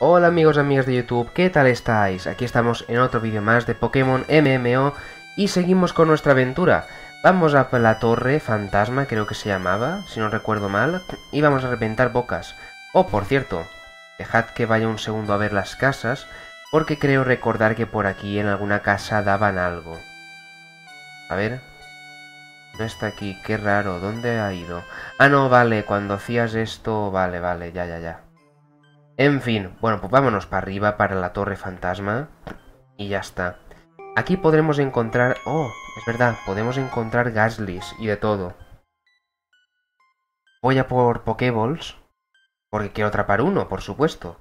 Hola amigos y amigas de YouTube, ¿qué tal estáis? Aquí estamos en otro vídeo más de Pokémon MMO y seguimos con nuestra aventura. Vamos a la torre fantasma, creo que se llamaba, si no recuerdo mal, y vamos a reventar bocas. Oh, por cierto, dejad que vaya un segundo a ver las casas, porque creo recordar que por aquí en alguna casa daban algo. A ver... No está aquí, qué raro, ¿dónde ha ido? Ah, no, vale, cuando hacías esto... Vale, vale, ya, ya, ya. En fin, bueno, pues vámonos para arriba, para la torre fantasma. Y ya está. Aquí podremos encontrar... Oh, es verdad, podemos encontrar Gaslis y de todo. Voy a por Pokéballs. Porque quiero atrapar uno, por supuesto.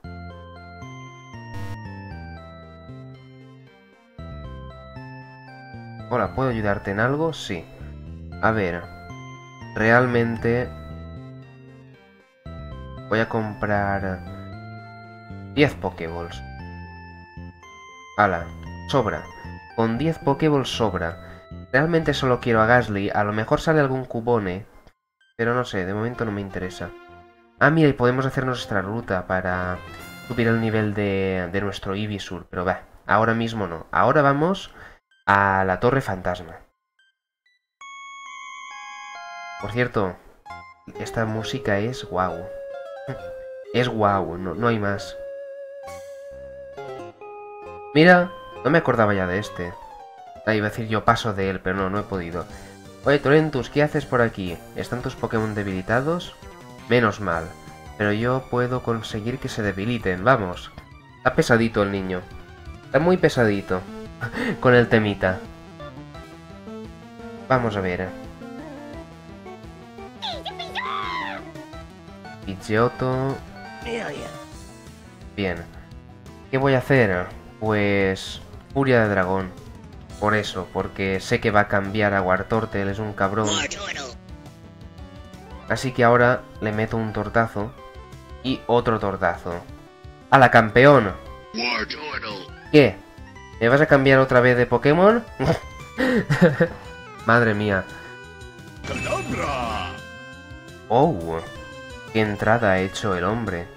Hola, ¿puedo ayudarte en algo? Sí. A ver. Realmente... Voy a comprar... 10 Pokéballs. Ala, sobra. Con 10 Pokéballs sobra. Realmente solo quiero a Gasly. A lo mejor sale algún cubone. Pero no sé, de momento no me interesa. Ah, mira, y podemos hacer nuestra ruta para subir el nivel de, de nuestro Ibisur. Pero va, ahora mismo no. Ahora vamos a la Torre Fantasma. Por cierto, esta música es guau. Es guau, no, no hay más. Mira, no me acordaba ya de este. Ah, iba a decir yo paso de él, pero no, no he podido. Oye, Torentus, ¿qué haces por aquí? ¿Están tus Pokémon debilitados? Menos mal. Pero yo puedo conseguir que se debiliten, vamos. Está pesadito el niño. Está muy pesadito. Con el temita. Vamos a ver. Pidgeotto... Bien. ¿Qué voy a hacer? Pues... Furia de dragón. Por eso, porque sé que va a cambiar a Wartortle, es un cabrón. Así que ahora le meto un tortazo. Y otro tortazo. ¡A la campeón! ¿Qué? ¿Me vas a cambiar otra vez de Pokémon? Madre mía. ¡Oh! ¡Qué entrada ha hecho el hombre!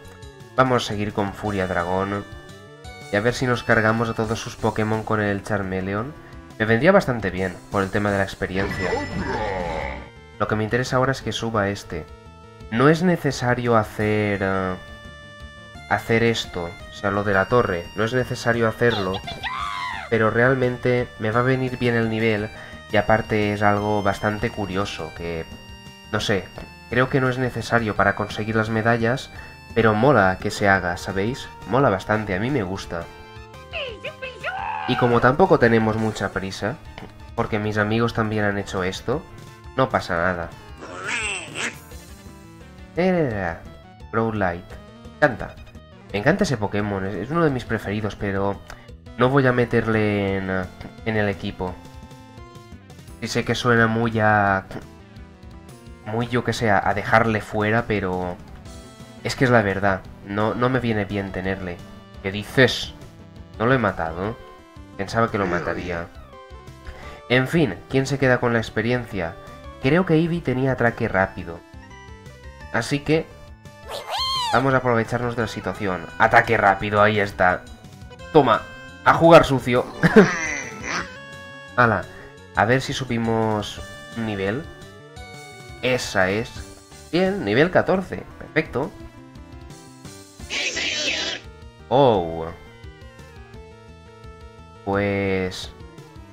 Vamos a seguir con Furia Dragón. Y a ver si nos cargamos a todos sus Pokémon con el Charmeleon. Me vendría bastante bien, por el tema de la experiencia. Lo que me interesa ahora es que suba este. No es necesario hacer... Uh, hacer esto, o sea, lo de la torre. No es necesario hacerlo. Pero realmente me va a venir bien el nivel. Y aparte es algo bastante curioso, que... No sé, creo que no es necesario para conseguir las medallas, pero mola que se haga, ¿sabéis? Mola bastante, a mí me gusta. Y como tampoco tenemos mucha prisa, porque mis amigos también han hecho esto, no pasa nada. Era Light. Me encanta. Me encanta ese Pokémon, es uno de mis preferidos, pero no voy a meterle en, en el equipo. Y sé que suena muy a... Muy yo que sé, a dejarle fuera, pero... Es que es la verdad. No, no me viene bien tenerle. ¿Qué dices? No lo he matado. Pensaba que lo mataría. En fin, ¿quién se queda con la experiencia? Creo que Eevee tenía atraque rápido. Así que... Vamos a aprovecharnos de la situación. Ataque rápido, ahí está. Toma, a jugar sucio. Hala, a ver si subimos un nivel. Esa es. Bien, nivel 14. Perfecto. Oh. Pues...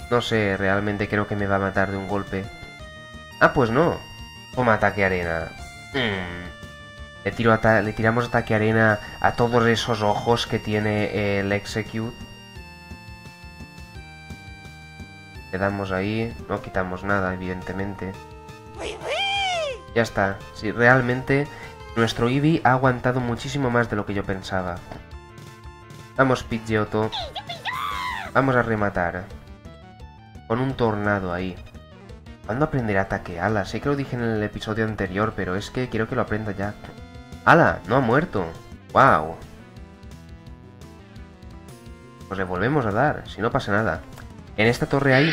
No sé, realmente creo que me va a matar de un golpe. Ah, pues no. Toma ataque arena. Hmm. Le, tiro le tiramos ataque arena a todos esos ojos que tiene el Execute. Le damos ahí. No quitamos nada, evidentemente. Ya está. Si realmente nuestro Eevee ha aguantado muchísimo más de lo que yo pensaba. Vamos, Pidgeotto. Vamos a rematar. Con un tornado ahí. ¿Cuándo aprenderá ataque ala? Sé que lo dije en el episodio anterior, pero es que quiero que lo aprenda ya. ¡Hala! ¡No ha muerto! ¡Wow! Pues le volvemos a dar, si no pasa nada. En esta torre hay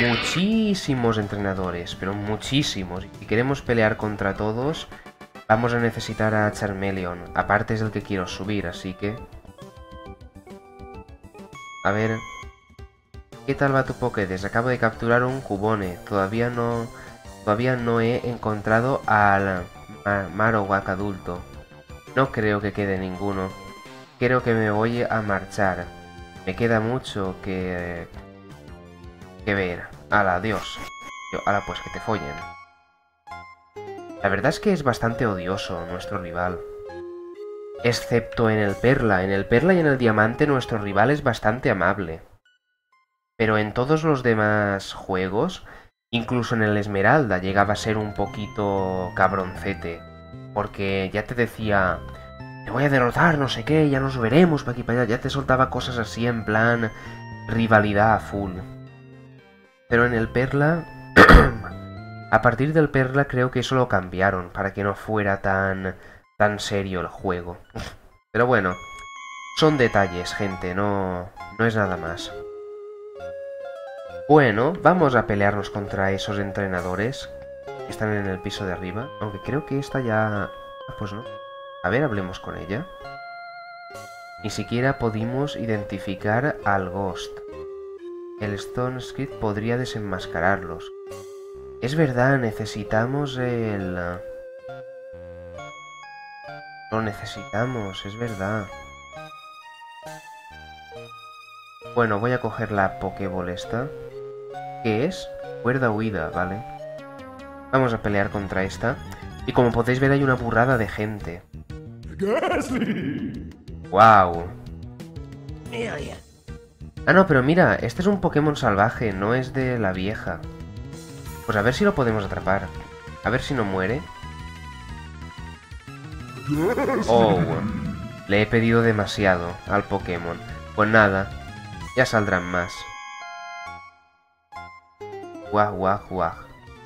muchísimos entrenadores, pero muchísimos. Y queremos pelear contra todos, vamos a necesitar a Charmeleon. Aparte es el que quiero subir, así que A ver... ¿Qué tal va tu Pokédex? Acabo de capturar un Cubone. Todavía no... Todavía no he encontrado al Marowak adulto. No creo que quede ninguno. Creo que me voy a marchar. Me queda mucho que... que ver. Ala, adiós. Yo, pues que te follen. La verdad es que es bastante odioso nuestro rival. Excepto en el Perla. En el Perla y en el Diamante nuestro rival es bastante amable. Pero en todos los demás juegos, incluso en el Esmeralda, llegaba a ser un poquito cabroncete. Porque ya te decía, te voy a derrotar, no sé qué, ya nos veremos para aquí para allá. Ya te soltaba cosas así en plan rivalidad full. Pero en el Perla, a partir del Perla creo que eso lo cambiaron para que no fuera tan, tan serio el juego. Pero bueno, son detalles, gente, no, no es nada más. Bueno, vamos a pelearnos contra esos entrenadores que están en el piso de arriba. Aunque creo que esta ya... Ah, pues no. A ver, hablemos con ella. Ni siquiera pudimos identificar al Ghost. El Stone Script podría desenmascararlos. Es verdad, necesitamos el... Lo necesitamos, es verdad. Bueno, voy a coger la Pokéball esta. ¿Qué es? Cuerda huida, ¿vale? Vamos a pelear contra esta. Y como podéis ver hay una burrada de gente. ¡Wow! Ah, no, pero mira, este es un Pokémon salvaje, no es de la vieja. Pues a ver si lo podemos atrapar. A ver si no muere. Oh, le he pedido demasiado al Pokémon. Pues nada, ya saldrán más. Guau, guau, guau.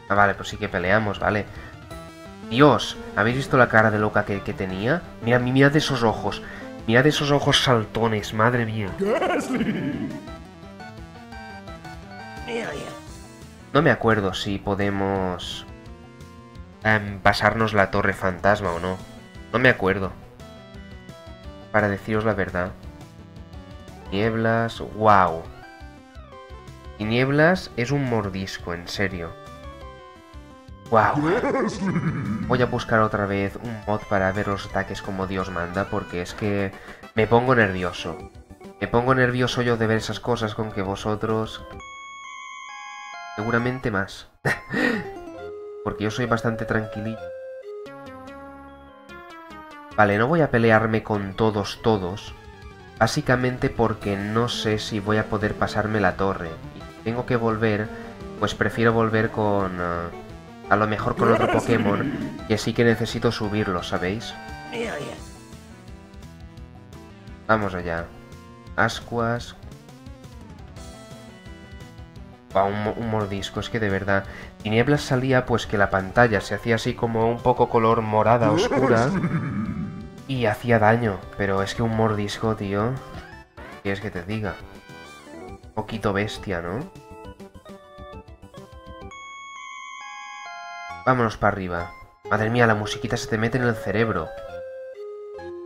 Ah, vale, pues sí que peleamos, vale. Dios, ¿habéis visto la cara de loca que, tenía? Mira, mirad esos ojos. Mirad esos ojos saltones, madre mía. No me acuerdo si podemos em, pasarnos la torre fantasma o no. No me acuerdo. Para deciros la verdad. Nieblas, wow. Nieblas es un mordisco, en serio. ¡Wow! Voy a buscar otra vez un mod para ver los ataques como Dios manda, porque es que me pongo nervioso. Me pongo nervioso yo de ver esas cosas con que vosotros... Seguramente más. porque yo soy bastante tranquilito. Vale, no voy a pelearme con todos, todos. Básicamente porque no sé si voy a poder pasarme la torre tengo que volver, pues prefiero volver con... Uh, a lo mejor con otro Pokémon, que sí que necesito subirlo, ¿sabéis? Vamos allá. Ascuas. un, un, mordisco, es que de verdad. Tinieblas salía pues que la pantalla se hacía así como un poco color morada oscura. Y hacía daño, pero es que un mordisco, tío. ¿Qué es que te diga? poquito bestia, ¿no? Vámonos para arriba. Madre mía, la musiquita se te mete en el cerebro.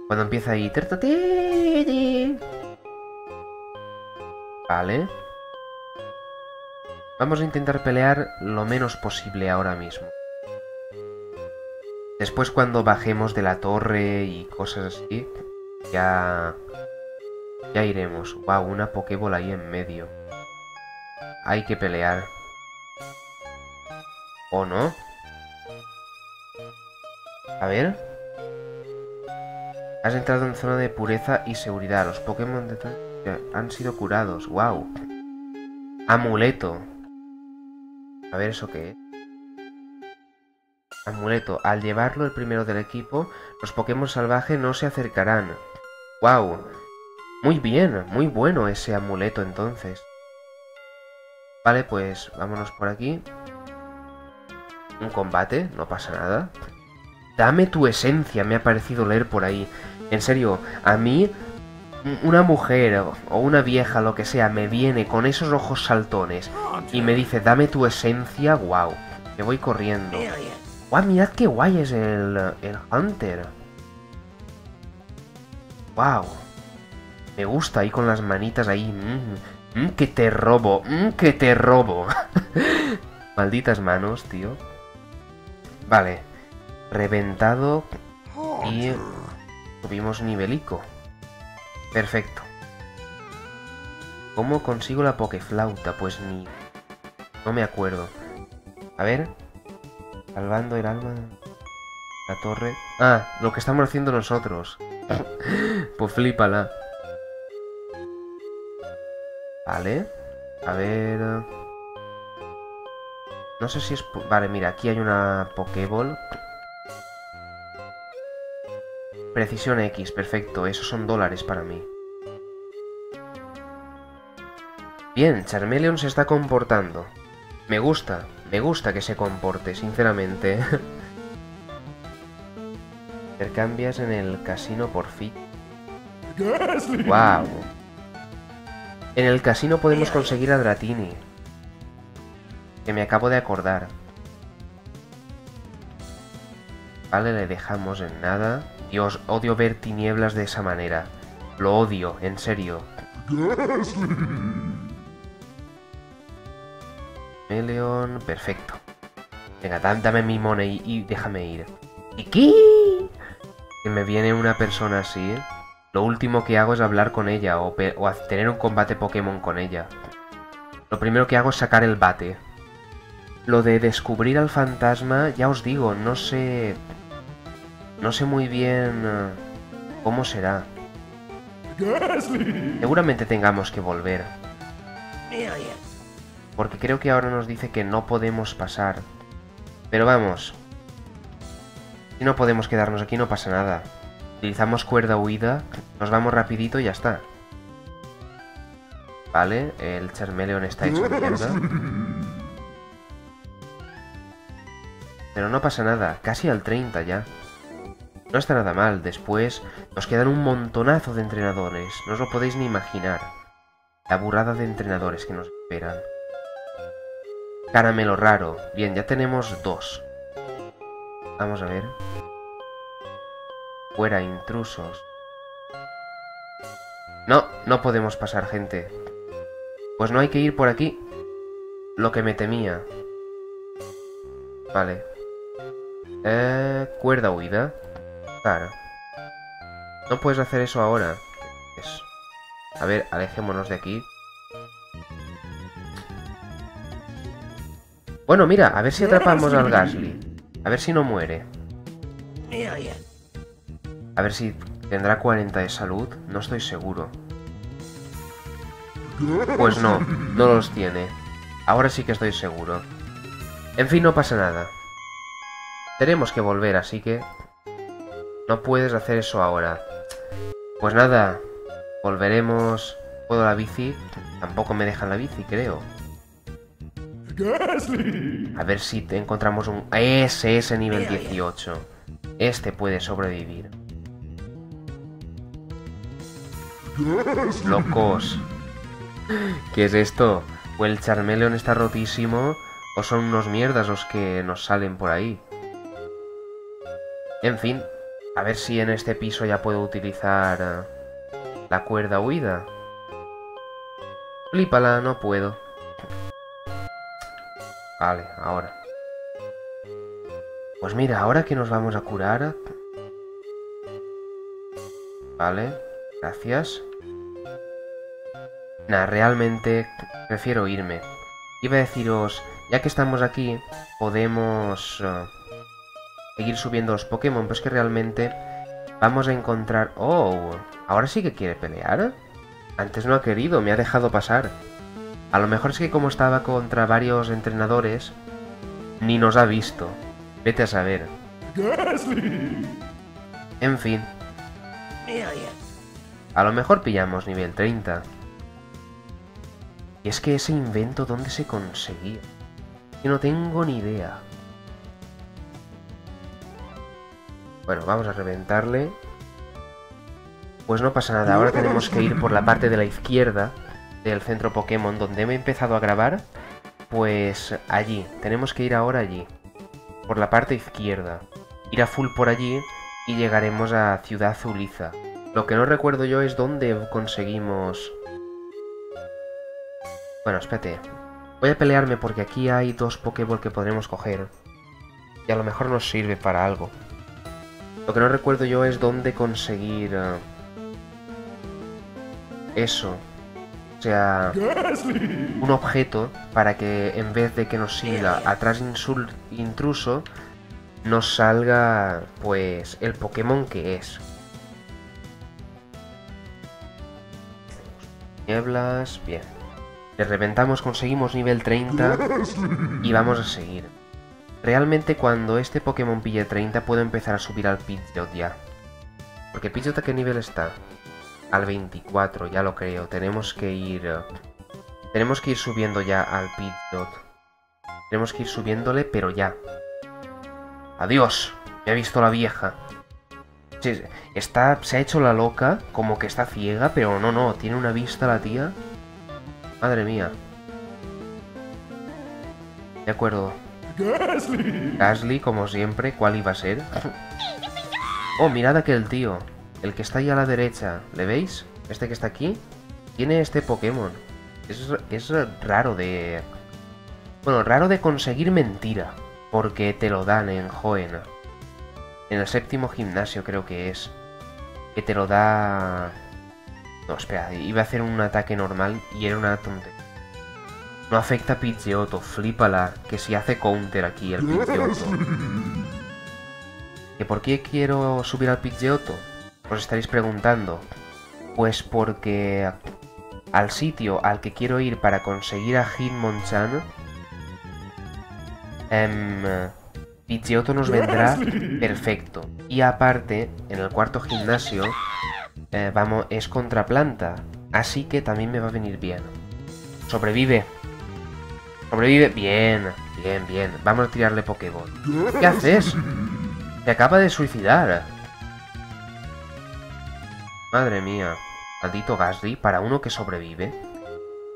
Cuando empieza ahí... Vale. Vamos a intentar pelear lo menos posible ahora mismo. Después cuando bajemos de la torre y cosas así, ya ya iremos. Wow, una Pokéball ahí en medio. Hay que pelear. ¿O no? A ver. Has entrado en zona de pureza y seguridad. Los Pokémon de han sido curados. Wow. Amuleto. A ver, ¿eso qué es? Amuleto. Al llevarlo el primero del equipo, los Pokémon salvajes no se acercarán. Wow. Muy bien, muy bueno ese amuleto entonces. Vale, pues vámonos por aquí. Un combate, no pasa nada. Dame tu esencia, me ha parecido leer por ahí. En serio, a mí, una mujer o una vieja, lo que sea, me viene con esos ojos saltones y me dice, dame tu esencia, wow. Me voy corriendo. Guau, mirad qué guay es el, el Hunter. Wow. Me gusta ahí con las manitas ahí. Mm, mm, que te robo. Mm, que te robo. Malditas manos, tío. Vale. Reventado. Y subimos nivelico. Perfecto. ¿Cómo consigo la pokeflauta? Pues ni... No me acuerdo. A ver. Salvando el alma... La torre... Ah, lo que estamos haciendo nosotros. pues flipala. Vale. A ver... No sé si es... Vale, mira, aquí hay una Pokéball. Precisión X, perfecto. Esos son dólares para mí. Bien, Charmeleon se está comportando. Me gusta, me gusta que se comporte, sinceramente. Intercambias en el casino por fin. ¡Wow! En el casino podemos conseguir a Dratini. Que me acabo de acordar. Vale, le dejamos en nada. Dios, odio ver tinieblas de esa manera. Lo odio, en serio. Meleon, perfecto. Venga, dame mi money y, déjame ir. ¿Y qué? Que me viene una persona así, Lo último que hago es hablar con ella o, o tener un combate Pokémon con ella. Lo primero que hago es sacar el bate. Lo de descubrir al fantasma, ya os digo, no sé... No sé muy bien eh, cómo será. Seguramente tengamos que volver. Porque creo que ahora nos dice que no podemos pasar. Pero vamos. Si no podemos quedarnos aquí no pasa nada. Utilizamos cuerda huida, nos vamos rapidito y ya está. Vale, el Charmeleon está hecho mierda. Pero no pasa nada, casi al 30 ya. No está nada mal, después nos quedan un montonazo de entrenadores, no os lo podéis ni imaginar. La burrada de entrenadores que nos esperan. Caramelo raro. Bien, ya tenemos dos. Vamos a ver. Fuera, intrusos. No, no podemos pasar, gente. Pues no hay que ir por aquí. Lo que me temía. Vale. Eh, cuerda huida. Claro. No puedes hacer eso ahora. A ver, alejémonos de aquí. Bueno, mira, a ver si atrapamos al Gasly. A ver si no muere. A ver si tendrá 40 de salud. No estoy seguro. Pues no, no los tiene. Ahora sí que estoy seguro. En fin, no pasa nada. Tenemos que volver, así que... No puedes hacer eso ahora. Pues nada, volveremos... ¿Puedo la bici? Tampoco me dejan la bici, creo. A ver si te encontramos un... Ese, ese nivel 18. Este puede sobrevivir. Locos. ¿Qué es esto? ¿O el Charmeleon está rotísimo? ¿O son unos mierdas los que nos salen por ahí? En fin, a ver si en este piso ya puedo utilizar eh, la cuerda huida. Flípala, no puedo. Vale, ahora. Pues mira, ahora que nos vamos a curar... Vale, gracias. Nah, realmente prefiero irme. Iba a deciros, ya que estamos aquí, podemos uh, seguir subiendo los Pokémon, pues que realmente vamos a encontrar... ¡Oh! ¿Ahora sí que quiere pelear? Antes no ha querido, me ha dejado pasar. A lo mejor es que como estaba contra varios entrenadores, ni nos ha visto. Vete a saber. En fin. A lo mejor pillamos nivel 30. Y es que ese invento, ¿dónde se conseguía? Que no tengo ni idea. Bueno, vamos a reventarle. Pues no pasa nada, ahora tenemos que ir por la parte de la izquierda del centro Pokémon donde he empezado a grabar, pues allí, tenemos que ir ahora allí, por la parte izquierda, ir a full por allí y llegaremos a Ciudad Zuliza. Lo que no recuerdo yo es dónde conseguimos... Bueno, espérate. Voy a pelearme porque aquí hay dos Pokéball que podremos coger. Y a lo mejor nos sirve para algo. Lo que no recuerdo yo es dónde conseguir... eh, eso. Sea, un objeto para que en vez de que nos siga atrás intruso, nos salga, pues, el Pokémon que es. Nieblas, bien. Le reventamos, conseguimos nivel 30 y vamos a seguir. Realmente cuando este Pokémon pille 30 puedo empezar a subir al Pidgeot ya. Porque Pidgeot a qué nivel está? Al 24, ya lo creo. Tenemos que ir... eh, Tenemos que ir subiendo ya al Pidgeot. Tenemos que ir subiéndole, pero ya. Adiós. Me ha visto la vieja. Sí, está, se ha hecho la loca, como que está ciega, pero no, no. Tiene una vista la tía. Madre mía. De acuerdo. Gasly, como siempre, ¿cuál iba a ser? oh, mirad aquel tío. El que está ahí a la derecha. ¿Le veis? Este que está aquí. Tiene este Pokémon. Es, es raro de... Bueno, raro de conseguir mentira. Porque te lo dan en Hoenn. En el séptimo gimnasio creo que es. Que te lo da... No, espera, iba a hacer un ataque normal y era una tontería. No afecta a Pidgeotto, flípala, que si hace counter aquí el Pidgeotto. ¿Que por qué quiero subir al Pidgeotto? Os estaréis preguntando. Pues porque al sitio al que quiero ir para conseguir a Hitmonchan, em, Pidgeotto nos vendrá perfecto. Y aparte, en el cuarto gimnasio, eh, vamos, es contraplanta. Así que también me va a venir bien. Sobrevive. Sobrevive. Bien, bien, bien. Vamos a tirarle Pokéball. ¿Qué haces? Se acaba de suicidar. Madre mía. Maldito Gasly, para uno que sobrevive.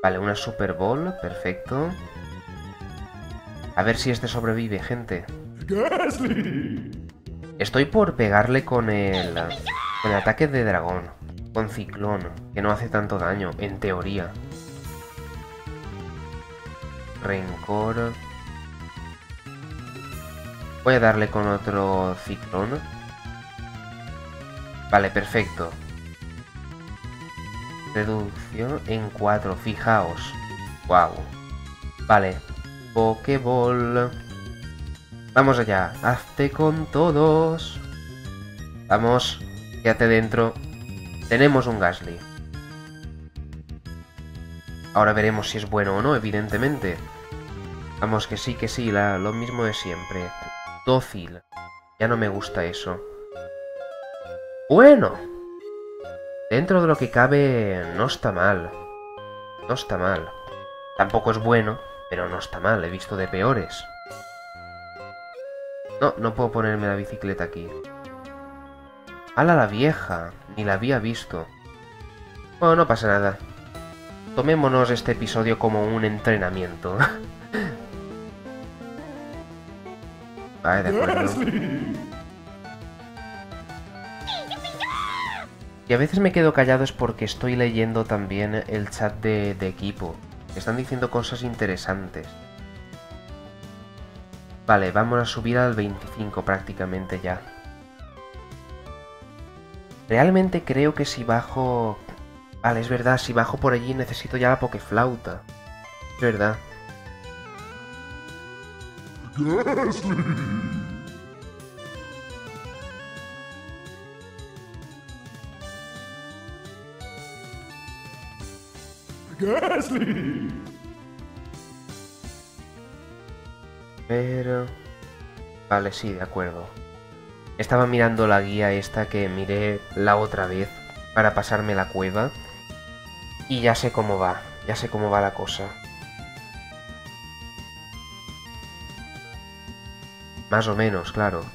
Vale, una Super Ball, perfecto. A ver si este sobrevive, gente. Estoy por pegarle con el... Con el ataque de dragón. Con ciclón, que no hace tanto daño, en teoría. Rencor. Voy a darle con otro ciclón. Vale, perfecto. Reducción en 4, fijaos. Wow. Vale. Pokéball. Vamos allá. Hazte con todos. Vamos. Quédate dentro. Tenemos un Gasly. Ahora veremos si es bueno o no, evidentemente. Vamos, que sí, que sí, la- lo mismo de siempre. Dócil. Ya no me gusta eso. Bueno. Dentro de lo que cabe, no está mal. No está mal. Tampoco es bueno, pero no está mal. He visto de peores. No, no puedo ponerme la bicicleta aquí. ¡Hala la vieja! Ni la había visto. Bueno, no pasa nada. Tomémonos este episodio como un entrenamiento. vale, de acuerdo. Y a veces me quedo callado es porque estoy leyendo también el chat de, de equipo. Están diciendo cosas interesantes. Vale, vamos a subir al 25 prácticamente ya. Realmente creo que si bajo... Vale, es verdad, si bajo por allí necesito ya la pokeflauta. Es verdad. Pero... Vale, sí, de acuerdo. Estaba mirando la guía esta que miré la otra vez para pasarme la cueva. Y ya sé cómo va, ya sé cómo va la cosa. Más o menos, claro.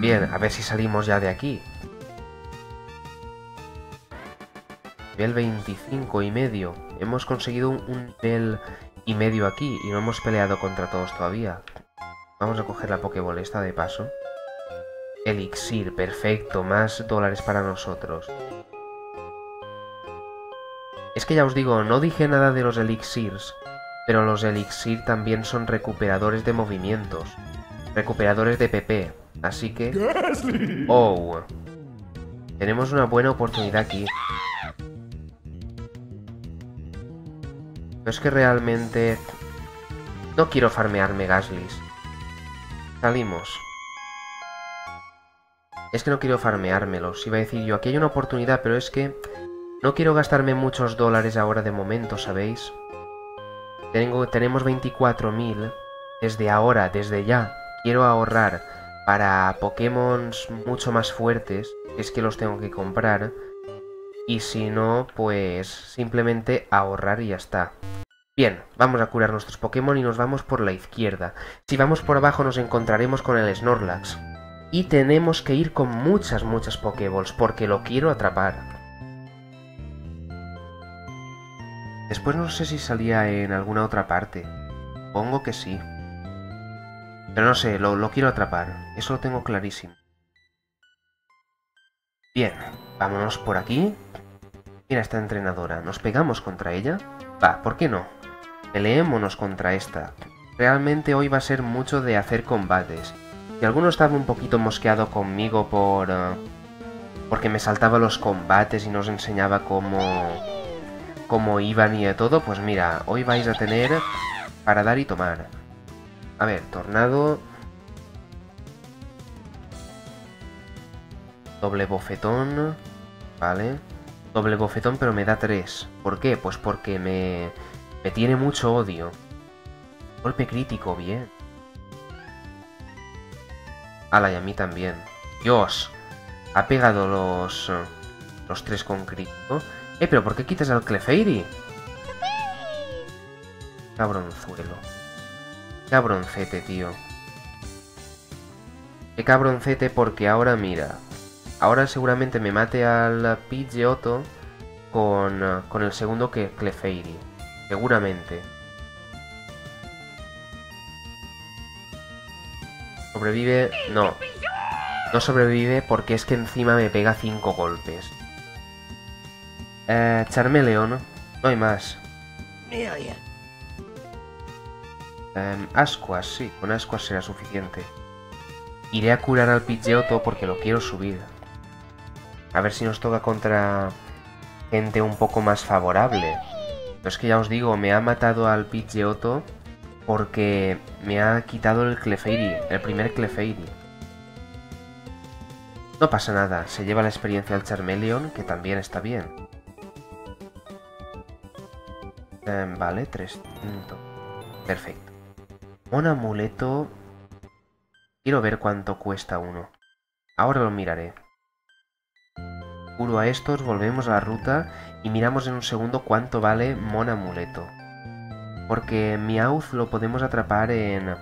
Bien, a ver si salimos ya de aquí. Nivel 25 y medio. Hemos conseguido un, nivel y medio aquí y no hemos peleado contra todos todavía. Vamos a coger la Pokéball esta de paso. Elixir, perfecto, más dólares para nosotros. Es que ya os digo, no dije nada de los elixirs, pero los elixir también son recuperadores de movimientos, recuperadores de PP, así que... ¡Oh! Tenemos una buena oportunidad aquí. Pero es que realmente... No quiero farmearme Gaslis. Salimos. Es que no quiero farmeármelos. Iba a decir yo, aquí hay una oportunidad, pero es que... No quiero gastarme muchos dólares ahora de momento, ¿sabéis? Tengo, tenemos 24.000. Desde ahora, desde ya, quiero ahorrar para Pokémon mucho más fuertes. Es que los tengo que comprar. Y si no, pues simplemente ahorrar y ya está. Bien, vamos a curar nuestros Pokémon y nos vamos por la izquierda. Si vamos por abajo nos encontraremos con el Snorlax. Y tenemos que ir con muchas, muchas Pokéballs, porque lo quiero atrapar. Después no sé si salía en alguna otra parte. Pongo que sí. Pero no sé, lo, lo quiero atrapar. Eso lo tengo clarísimo. Bien, vámonos por aquí. Mira esta entrenadora. ¿Nos pegamos contra ella? Va, ¿por qué no? Peleémonos contra esta. Realmente hoy va a ser mucho de hacer combates. Si alguno estaba un poquito mosqueado conmigo por... Uh, porque me saltaba los combates y nos enseñaba cómo... cómo iban y de todo, pues mira, hoy vais a tener para dar y tomar. A ver, tornado... Doble bofetón... Vale. Doble bofetón, pero me da tres. ¿Por qué? Pues porque me... me tiene mucho odio. Golpe crítico, bien. Ala, y a mí también. Dios. Ha pegado los... Los tres con crítico. Eh, pero ¿por qué quitas al Clefairy? Cabronzuelo. Cabroncete, tío. Qué cabroncete porque ahora mira. Ahora seguramente me mate al Pidgeotto con, con el segundo que Clefairy. Seguramente. Sobrevive... No. No sobrevive porque es que encima me pega cinco golpes. Eh, Charmeleon. No hay más. Um, ascuas, sí. Con ascuas será suficiente. Iré a curar al Pidgeotto porque lo quiero subir. A ver si nos toca contra gente un poco más favorable. Pero es que ya os digo, me ha matado al Pidgeotto porque me ha quitado el Clefairy, el primer Clefairy. No pasa nada, se lleva la experiencia al Charmeleon, que también está bien. Em, vale, 300. Perfecto. Un amuleto... Quiero ver cuánto cuesta uno. Ahora lo miraré. Curo a estos, volvemos a la ruta y miramos en un segundo cuánto vale Mon Amuleto. Porque Meowth lo podemos atrapar en,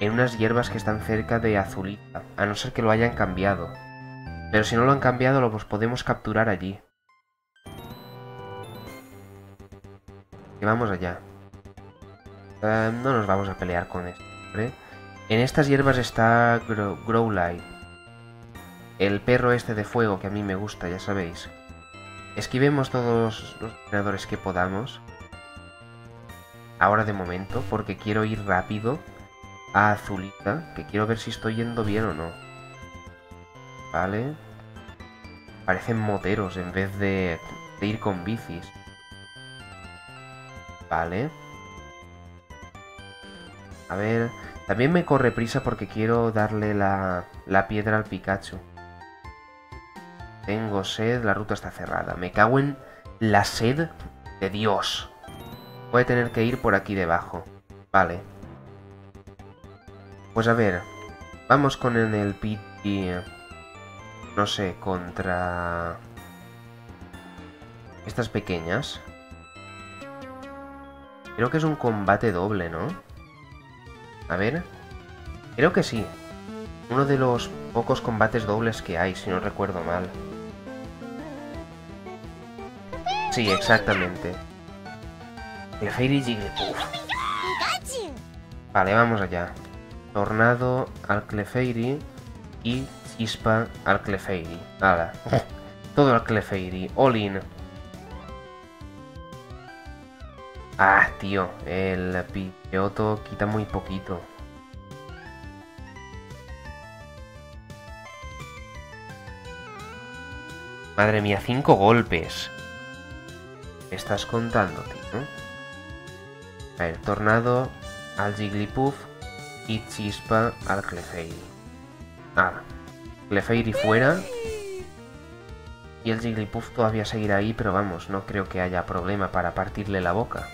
en unas hierbas que están cerca de Azulita, a no ser que lo hayan cambiado. Pero si no lo han cambiado, los podemos capturar allí. Vamos allá. Eh, no nos vamos a pelear con esto, En estas hierbas está Growlite. El perro este de fuego que a mí me gusta, ya sabéis. Esquivemos todos los entrenadores que podamos ahora de momento, porque quiero ir rápido a Azulita, que quiero ver si estoy yendo bien o no. Vale. Parecen moteros en vez de, de ir con bicis. Vale. A ver, también me corre prisa porque quiero darle la, la piedra al Pikachu. Tengo sed, la ruta está cerrada. Me cago en la sed de Dios. Voy a tener que ir por aquí debajo. Vale. Pues a ver. Vamos con el pit y... No sé, contra... Estas pequeñas. Creo que es un combate doble, ¿no? A ver. Creo que sí. Uno de los pocos combates dobles que hay, si no recuerdo mal. Sí, exactamente. Clefairy Jigglypuff. Vale, vamos allá. Tornado al Clefairy y chispa al Clefairy. Nada. Todo al Clefairy. All in. Ah, tío. El Pidgeotto quita muy poquito. Madre mía, cinco golpes. ¿Me estás contando, tío? A ver, Tornado al Jigglypuff y Chispa al Clefairy. Nada. Clefairy fuera. Y el Jigglypuff todavía seguirá ahí, pero vamos, no creo que haya problema para partirle la boca.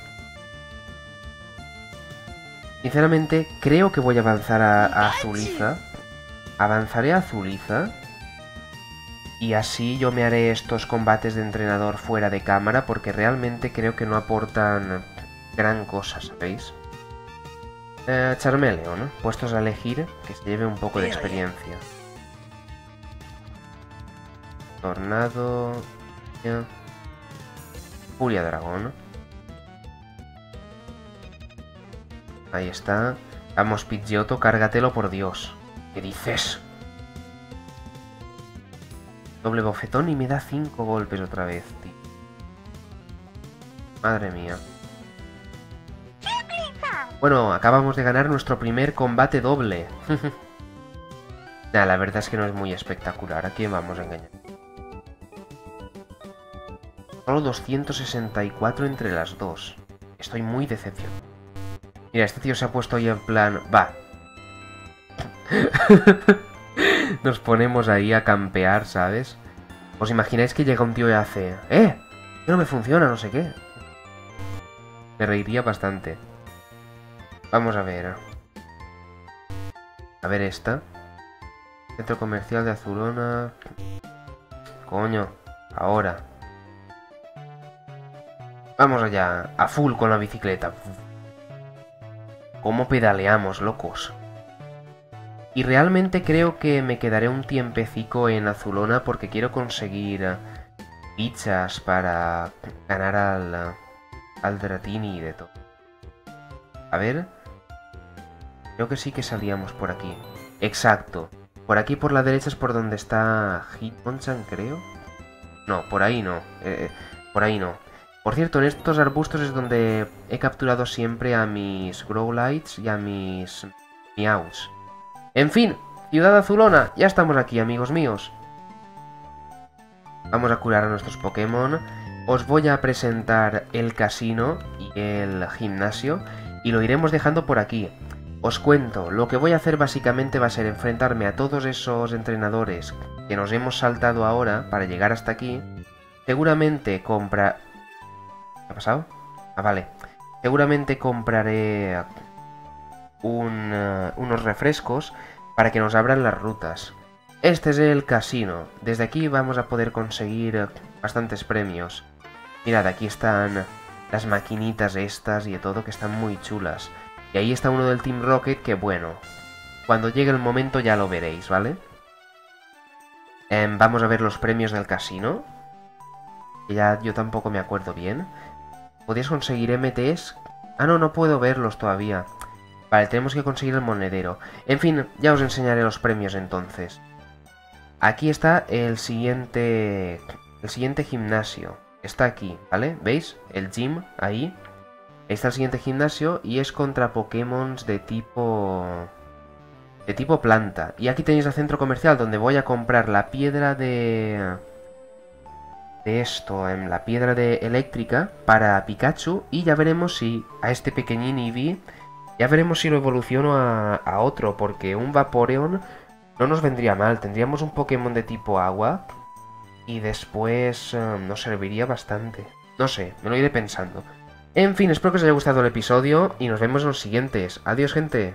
Sinceramente, creo que voy a avanzar a, a Azuliza. Avanzaré a Azuliza. Y así yo me haré estos combates de entrenador fuera de cámara porque realmente creo que no aportan gran cosa, ¿sabéis? Eh, Charmeleon, puestos a elegir, que se lleve un poco de experiencia. Tornado... Furia Dragón. Ahí está. Vamos, Pidgeotto, cárgatelo por Dios. ¿Qué dices? Doble bofetón y me da cinco golpes otra vez, tío. Madre mía. Bueno, acabamos de ganar nuestro primer combate doble. nah, la verdad es que no es muy espectacular. ¿A quién vamos a engañar? Solo 264 entre las dos. Estoy muy decepcionado. Mira, este tío se ha puesto ahí en plan... Va. Nos ponemos ahí a campear, ¿sabes? ¿Os imagináis que llega un tío y hace... ¡Eh! Que no me funciona, no sé qué. Me reiría bastante. Vamos a ver. A ver esta. Centro comercial de Azulona. Coño. Ahora. Vamos allá. A full con la bicicleta. ¿Cómo pedaleamos, locos? Y realmente creo que me quedaré un tiempecico en Azulona porque quiero conseguir fichas para ganar al, al Dratini y de todo. A ver. Creo que sí que salíamos por aquí. Exacto. Por aquí por la derecha es por donde está Hitmonchan, creo. No, por ahí no. Eh, por ahí no. Por cierto, en estos arbustos es donde he capturado siempre a mis Growlites y a mis Meows. En fin, Ciudad Azulona, ya estamos aquí, amigos míos. Vamos a curar a nuestros Pokémon. Os voy a presentar el casino y el gimnasio y lo iremos dejando por aquí. Os cuento, lo que voy a hacer básicamente va a ser enfrentarme a todos esos entrenadores que nos hemos saltado ahora para llegar hasta aquí. Seguramente compra... ¿Qué ha pasado? Ah, vale. Seguramente compraré unos refrescos para que nos abran las rutas. Este es el casino. Desde aquí vamos a poder conseguir bastantes premios. Mirad, aquí están las maquinitas estas y de todo que están muy chulas. Y ahí está uno del Team Rocket que bueno, cuando llegue el momento ya lo veréis, ¿vale? Em, vamos a ver los premios del casino. Que ya yo tampoco me acuerdo bien. ¿Podéis conseguir MTs? Ah, no, no puedo verlos todavía. Vale, tenemos que conseguir el monedero. En fin, ya os enseñaré los premios entonces. Aquí está el siguiente... El siguiente gimnasio. Está aquí, ¿vale? ¿Veis? El gym, ahí. Ahí está el siguiente gimnasio y es contra Pokémon de tipo... De tipo planta. Y aquí tenéis el centro comercial donde voy a comprar la piedra de... De esto, en la piedra de eléctrica para Pikachu. Y ya veremos si a este pequeñín Eevee... Ya veremos si lo evoluciono a, otro, porque un Vaporeon no nos vendría mal. Tendríamos un Pokémon de tipo agua y después eh, nos serviría bastante. No sé, me lo iré pensando. En fin, espero que os haya gustado el episodio y nos vemos en los siguientes. Adiós, gente.